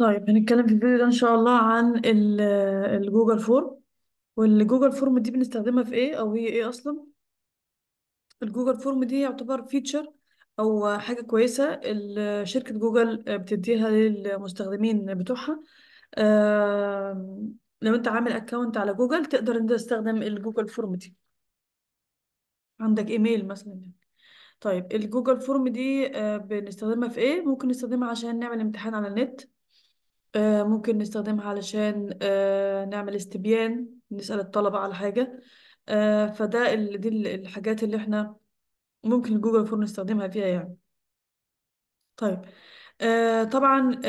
طيب هنتكلم في الفيديو ده إن شاء الله عن ال- ال Google Form وال Google Form دي بنستخدمها في إيه؟ أو هي إيه أصلا؟ ال Google Form دي يعتبر feature أو حاجة كويسة ال- شركة جوجل بتديها للمستخدمين بتوعها. لو أنت عامل account على جوجل تقدر أنت تستخدم ال Google Form دي. عندك ايميل مثلا. طيب ال Google Form دي آه، بنستخدمها في إيه؟ ممكن نستخدمها عشان نعمل امتحان على النت. آه، ممكن نستخدمها علشان آه، نعمل استبيان نسأل الطلبة على حاجة. آه، فده دي ال- الحاجات اللي إحنا ممكن Google Form نستخدمها فيها يعني. طيب طبعا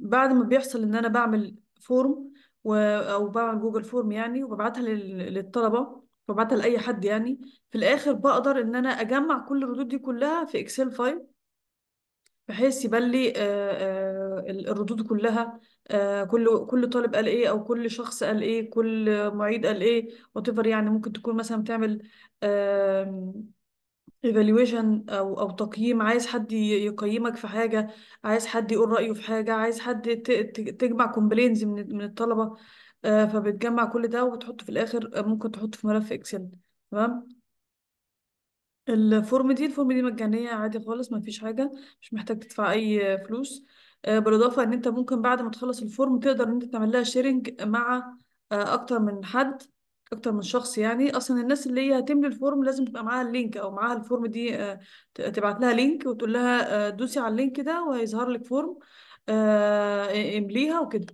بعد ما بيحصل إن أنا بعمل form أو بعمل Google Form يعني وببعتها لل- للطلبة وببعتها لأي حد يعني في الآخر بقدر إن أنا أجمع كل الردود دي كلها في Excel file بحيث يبان لي الردود كلها آه، كل كل طالب قال إيه أو كل شخص قال إيه كل معيد قال إيه whatever يعني ممكن تكون مثلا بتعمل evaluation أو أو تقييم عايز حد يقيمك في حاجة عايز حد يقول رأيه في حاجة عايز حد تجمع complaints من الطلبة آه، فبتجمع كل ده وبتحطه في الآخر آه، ممكن تحطه في ملف Excel تمام؟ ال form دي ال form دي مجانية عادي خالص ما فيش حاجة مش محتاج تدفع أي فلوس. آه، بالإضافة إن أنت ممكن بعد ما تخلص ال form تقدر إن أنت تعمل لها sharing مع آه، أكتر من حد أكتر من شخص يعني. أصلا الناس اللي هي هتملي ال form لازم تبقى معاها ال link أو معاها ال form دي آه، تبعت لها link وتقول لها دوسي على ال link ده وهيظهر لك form امليها وكده.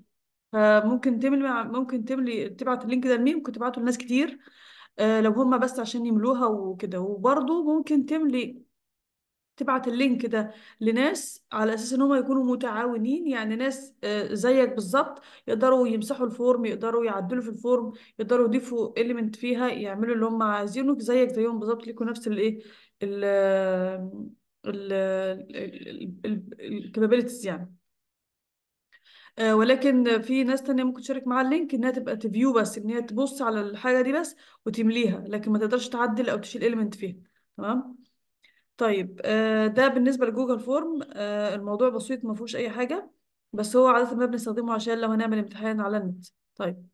فممكن تملي ممكن تملي تبعت ال link ده لمين؟ ممكن تبعته لناس كتير لو هما بس عشان يملوها وكده. وبرضه ممكن تملي تبعت ال link ده لناس على أساس إن هم يكونوا متعاونين يعني ناس آه، زيك بالظبط يقدروا يمسحوا ال form يقدروا يعدلوا في ال form يقدروا يضيفوا element فيها يعملوا اللي هم عايزينه. زيك زيهم بالظبط ليكوا نفس الايه ال ال ال capabilities يعني. آه، ولكن في ناس تانية ممكن تشارك معاها ال link إنها تبقى ت view بس إن هي تبص على الحاجة دي بس وتمليها لكن ما تقدرش تعدل أو تشيل element فيها تمام؟ طيب آه، ده بالنسبة ل Google Form. آه، الموضوع بسيط ما فيهوش أي حاجة بس هو عادة ما بنستخدمه عشان لو هنعمل امتحان على النت. طيب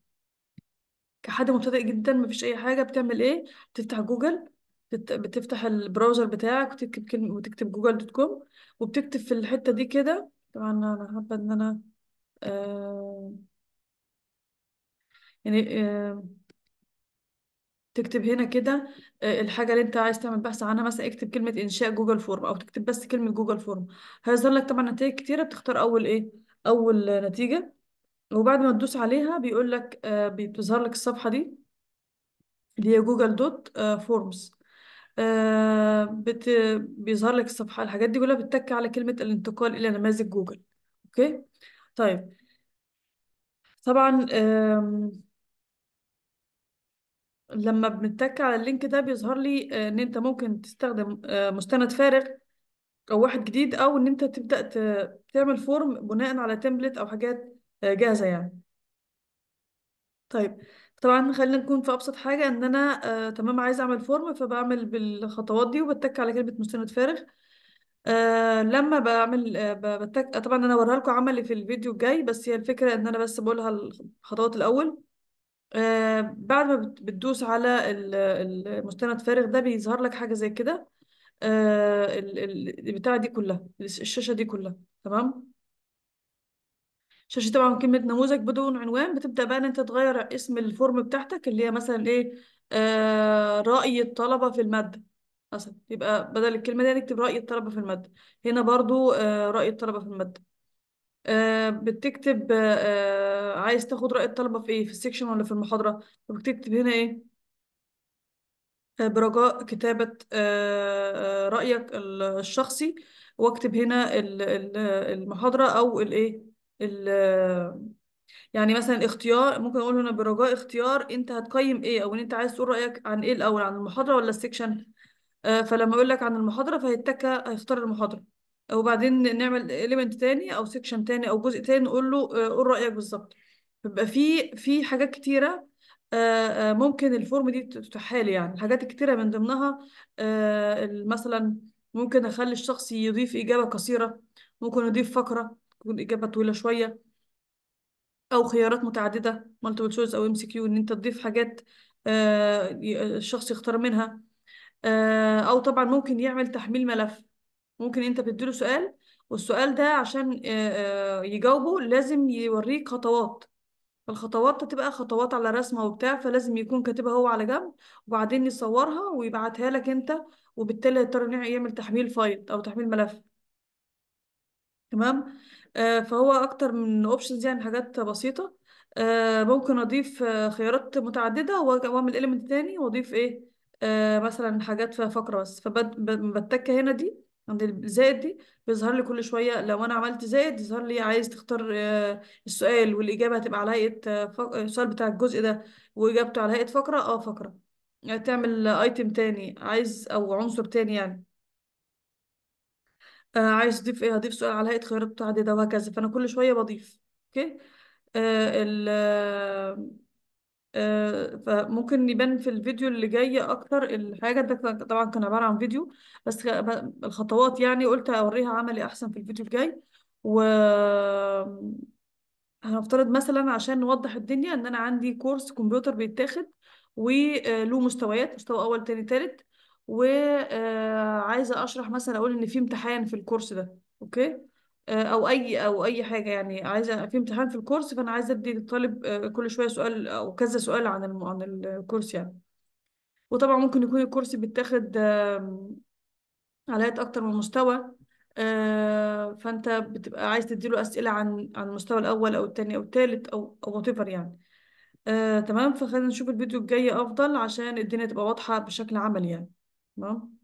كحد مبتدئ جدا ما فيش أي حاجة بتعمل إيه؟ بتفتح جوجل بت- بتفتح ال browser بتاعك وتكتب كلمة وتكتب Google dot com وبتكتب في الحتة دي كده. طبعا أنا حابة إن أنا آه يعني آه تكتب هنا كده آه، الحاجة اللي انت عايز تعمل بحث عنها مثلا اكتب كلمة إنشاء Google Form أو تكتب بس كلمة Google Form. هيظهر لك طبعا نتائج كتيرة بتختار أول إيه؟ أول آه، نتيجة. وبعد ما تدوس عليها بيقول لك آه، بتظهر لك الصفحة دي اللي هي Google dot Forms. بت... بيظهر لك الصفحة الحاجات دي كلها بتتك على كلمة الانتقال إلى نماذج جوجل. Okay؟ طيب. طبعا لما بنتك على ال link ده بيظهر لي آه، إن أنت ممكن تستخدم آه، مستند فارغ أو واحد جديد أو إن أنت تبدأ ت- تعمل form بناء على template أو حاجات آه، جاهزة يعني. طيب طبعا خلينا نكون في أبسط حاجة إن أنا تمام عايزة أعمل form فبعمل بالخطوات دي وبتك على كلمة مستند فارغ. آه لما بعمل آه بتك طبعا أنا اوريها لكم عملي في الفيديو الجاي بس هي الفكرة إن أنا بس بقولها الخطوات الأول. آه بعد ما بت- بتدوس على ال- المستند فارغ ده بيظهر لك حاجة زي كده. آه ال- ال- البتاعة دي كلها الشاشة دي كلها تمام؟ شاشة طبعا كلمة نموذج بدون عنوان. بتبدأ بقى إن أنت تغير اسم الفورم بتاعتك اللي هي مثلا إيه؟ آه رأي الطلبة في المادة مثلا. يبقى بدل الكلمة دي نكتب رأي الطلبة في المادة. هنا برضو آه رأي الطلبة في المادة. آه بتكتب آه عايز تاخد رأي الطلبة في إيه؟ في ال section ولا في المحاضرة؟ فبتكتب هنا إيه؟ آه، برجاء كتابة رأيك ال- الشخصي واكتب هنا ال- ال- المحاضرة أو الإيه ال- يعني مثلا اختيار ممكن أقول هنا برجاء اختيار أنت هتقيم إيه؟ أو إن أنت عايز تقول رأيك عن إيه الأول عن المحاضرة ولا ال section فلما أقول لك عن المحاضرة فهيتكى هيختار المحاضرة. وبعدين نعمل element تاني أو section تاني أو جزء تاني نقول له آه، قول رأيك بالظبط. بيبقى في في حاجات كتيرة آه، آه، ممكن ال form دي تتاح لي يعني. الحاجات الكتيرة من ضمنها مثلا ممكن أخلي الشخص يضيف إجابة قصيرة ممكن يضيف فقرة تكون إجابة طويلة شوية أو خيارات متعددة multiple choice أو MCQ إن أنت تضيف حاجات آه، ي- الشخص يختار منها. أو طبعا ممكن يعمل تحميل ملف. ممكن أنت بتديله سؤال والسؤال ده عشان آه، آه، يجاوبه لازم يوريك خطوات. الخطوات تبقى خطوات على رسمة وبتاع فلازم يكون كاتبها هو على جنب وبعدين يصورها ويبعتها لك انت وبالتالي يضطر إنه يعمل تحميل file أو تحميل ملف. تمام؟ آه فهو أكتر من options يعني حاجات بسيطة. ممكن أضيف خيارات متعددة وأعمل اليمنت تاني وأضيف إيه؟ مثلا حاجات في فقرة بس. فبتكة هنا دي عند الزائد دي بيظهر لي كل شوية لو أنا عملت زائد يظهر لي عايز تختار آه السؤال والإجابة هتبقى على هيئة آه فق- السؤال بتاع الجزء ده وإجابته على هيئة فقرة آه فقرة. آه، تعمل ايتم تاني عايز أو عنصر تاني يعني. آه عايز تضيف إيه؟ هضيف سؤال على هيئة خيارات متعددة وهكذا. فأنا كل شوية بضيف okay؟ آه ال آه آه، فممكن يبان في الفيديو اللي جاي أكتر الحاجة. ده طبعا كان عبارة عن فيديو بس الخطوات يعني. قلت أوريها عملي أحسن في الفيديو الجاي. و هنفترض مثلا عشان نوضح الدنيا إن أنا عندي course كمبيوتر بيتاخد وله مستويات مستوى أول تاني تالت. وعايزه أشرح مثلا أقول إن في امتحان في ال course ده okay؟ آه، أو أي أو أي حاجة يعني. عايزة في امتحان في الكورس فأنا عايزة أدي للطالب آه، كل شوية سؤال أو كذا سؤال عن عن الكورس يعني. وطبعا ممكن يكون الكورس بيتاخد على أكتر من مستوى آه، فأنت بتبقى عايز تديله أسئلة عن عن المستوى الأول أو التاني أو التالت أو أو whatever يعني. آه، تمام. فخلينا نشوف الفيديو الجاي أفضل عشان الدنيا تبقى واضحة بشكل عملي يعني. تمام؟